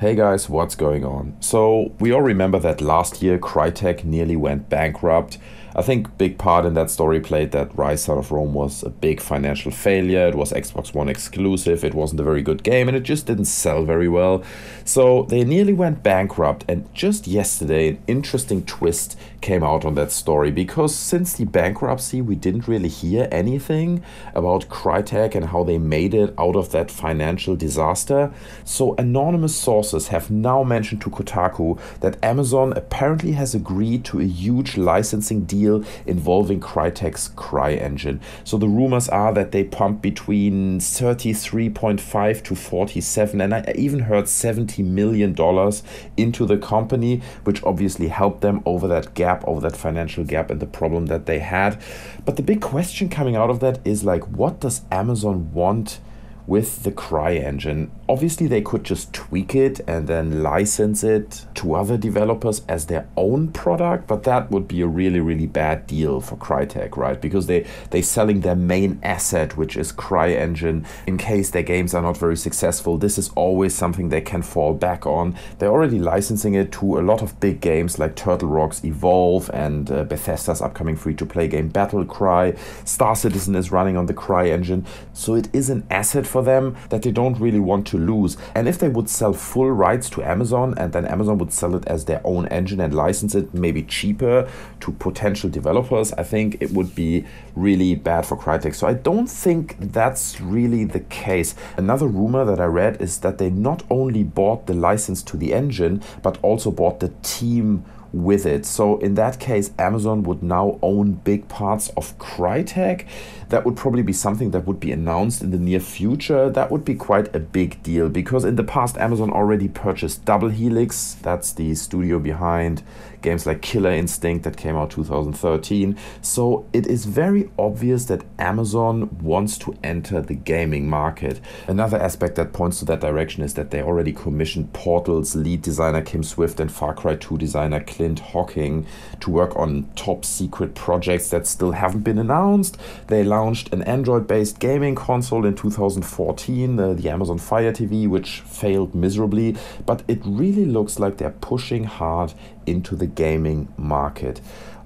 Hey guys, what's going on? So, we all remember that last year Crytek nearly went bankrupt. I think big part in that story played that Ryse Out of Rome was a big financial failure. It was Xbox One exclusive. It wasn't a very good game and it just didn't sell very well. So they nearly went bankrupt and just yesterday an interesting twist came out on that story because since the bankruptcy we didn't really hear anything about Crytek and how they made it out of that financial disaster. So anonymous sources have now mentioned to Kotaku that Amazon apparently has agreed to a huge licensing deal deal involving Crytek's CryEngine. So the rumors are that they pump between 33.5 to 47 and I even heard 70 million dollars into the company, which obviously helped them over that gap, over that financial gap and the problem that they had. But the big question coming out of that is like what does Amazon want with the CryEngine. Obviously, they could just tweak it and then license it to other developers as their own product, but that would be a really, really bad deal for Crytek, right? Because they they're selling their main asset, which is CryEngine. in case their games are not very successful. This is always something they can fall back on. They're already licensing it to a lot of big games like Turtle Rock's Evolve and uh, Bethesda's upcoming free-to-play game Battle Cry. Star Citizen is running on the CryEngine, so it is an asset for them that they don't really want to lose. And if they would sell full rights to Amazon and then Amazon would sell it as their own engine and license it maybe cheaper to potential developers, I think it would be really bad for Crytek. So I don't think that's really the case. Another rumor that I read is that they not only bought the license to the engine, but also bought the team with it. So in that case, Amazon would now own big parts of Crytek. That would probably be something that would be announced in the near future. That would be quite a big deal because in the past, Amazon already purchased Double Helix. That's the studio behind games like Killer Instinct that came out 2013. So it is very obvious that Amazon wants to enter the gaming market. Another aspect that points to that direction is that they already commissioned Portal's lead designer Kim Swift and Far Cry 2 designer Clint Hocking to work on top secret projects that still haven't been announced. They launched an Android based gaming console in 2014, uh, the Amazon Fire TV, which failed miserably, but it really looks like they're pushing hard into the gaming market.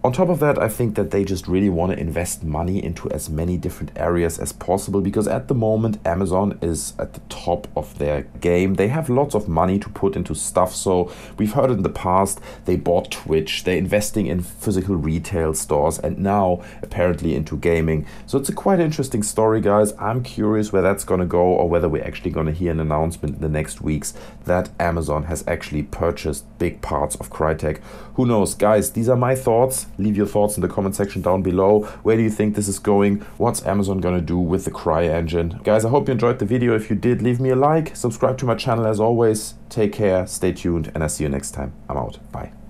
On top of that, I think that they just really want to invest money into as many different areas as possible because at the moment, Amazon is at the top of their game. They have lots of money to put into stuff. So we've heard in the past, they bought Twitch, they're investing in physical retail stores, and now apparently into gaming. So it's a quite interesting story, guys. I'm curious where that's going to go or whether we're actually going to hear an announcement in the next weeks that Amazon has actually purchased big parts of Crytek. Who knows, guys? These are my thoughts leave your thoughts in the comment section down below. Where do you think this is going? What's Amazon gonna do with the CryEngine? Guys, I hope you enjoyed the video. If you did, leave me a like, subscribe to my channel as always. Take care, stay tuned, and I'll see you next time. I'm out. Bye.